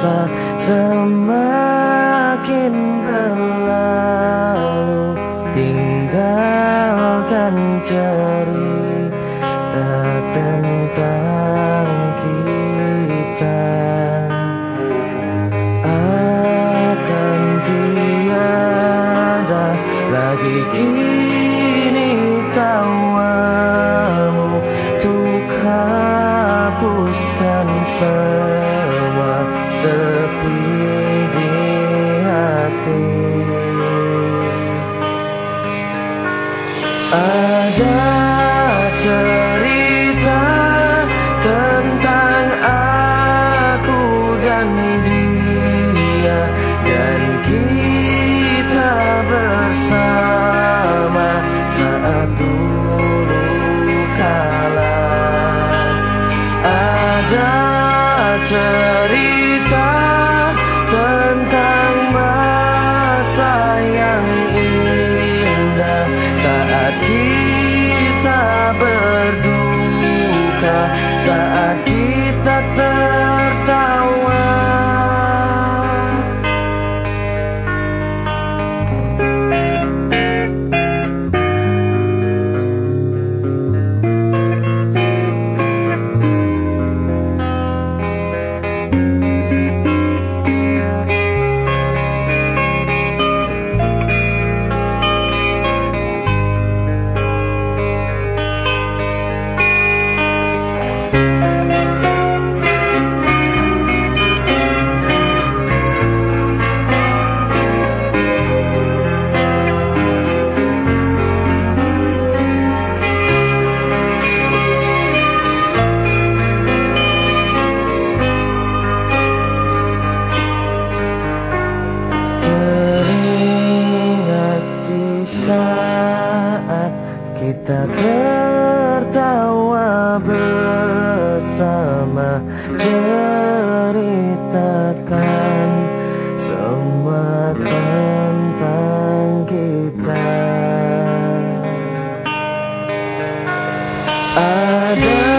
Terasa semakin berlalu Tinggalkan cerita tentang kita. Akan tiada lagi kini tawamu cerita tentang masa yang indah saat kita berduka, saat kita kita tertawa bersama ceritakan semua tentang kita. Ada